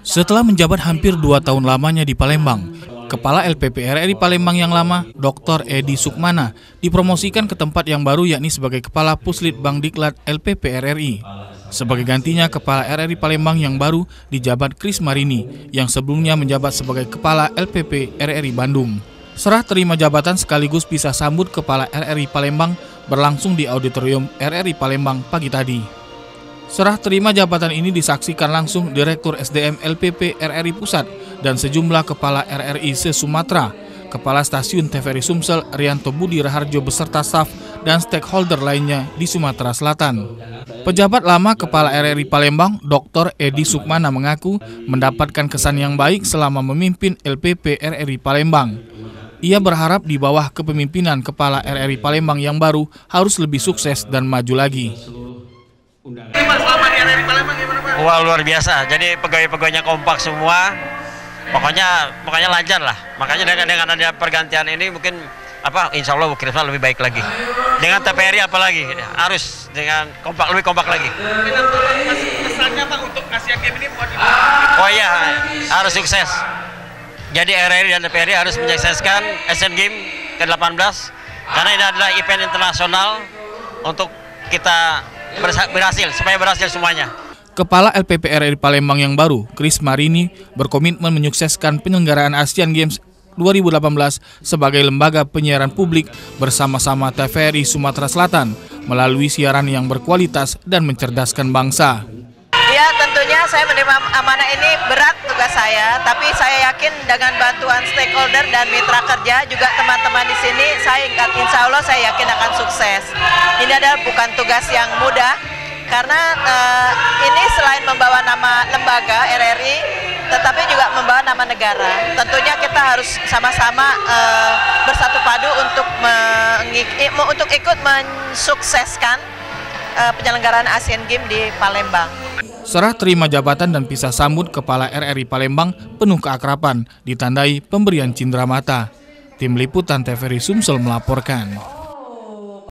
Setelah menjabat hampir dua tahun lamanya di Palembang, Kepala LPPRRI Palembang yang lama, Dr. Edi Sukmana, dipromosikan ke tempat yang baru yakni sebagai Kepala Puslit Bank Diklat LPPRRI. Sebagai gantinya, Kepala RRI Palembang yang baru dijabat Kris Marini, yang sebelumnya menjabat sebagai Kepala LPP RRI Bandung. Serah terima jabatan sekaligus bisa sambut Kepala RRI Palembang berlangsung di Auditorium RRI Palembang pagi tadi. Serah terima jabatan ini disaksikan langsung Direktur SDM LPP RRI Pusat dan sejumlah kepala RRI se-Sumatera, Kepala Stasiun TVRI Sumsel Rianto Budi Raharjo beserta staf dan stakeholder lainnya di Sumatera Selatan. Pejabat lama Kepala RRI Palembang, Dr. Edi Sukmana mengaku mendapatkan kesan yang baik selama memimpin LPP RRI Palembang. Ia berharap di bawah kepemimpinan Kepala RRI Palembang yang baru harus lebih sukses dan maju lagi undangan. Wah luar biasa. Jadi pegawai-pegawainya kompak semua. Pokoknya pokoknya lancar lah. Makanya dengan dengan ada pergantian ini mungkin apa Insya Allah Bukirsa lebih baik lagi. Dengan TPRI apalagi harus dengan kompak lebih kompak lagi. Pesannya Pak untuk Asia Games ini buat Oh iya harus sukses. Jadi RRI dan TPRI harus menyukseskan Asian Games ke-18 karena ini adalah event internasional untuk kita berhasil supaya berhasil semuanya. Kepala LPP RRI Palembang yang baru, Chris Marini, berkomitmen menyukseskan penyelenggaraan Asian Games 2018 sebagai lembaga penyiaran publik bersama-sama TVRI Sumatera Selatan melalui siaran yang berkualitas dan mencerdaskan bangsa. Ya tentunya saya menerima amanah ini berat tugas saya, tapi saya yakin dengan bantuan stakeholder dan mitra kerja juga teman-teman di sini, saya insya Allah saya yakin akan sukses. Ini adalah bukan tugas yang mudah, karena uh, ini selain membawa nama lembaga RRI, tetapi juga membawa nama negara. Tentunya kita harus sama-sama uh, bersatu padu untuk untuk ikut mensukseskan uh, penyelenggaraan Asian Games di Palembang. Serah terima jabatan dan pisah sambut Kepala RRI Palembang penuh keakraban, ditandai pemberian cindera mata. Tim Liputan TVRI Sumsel melaporkan.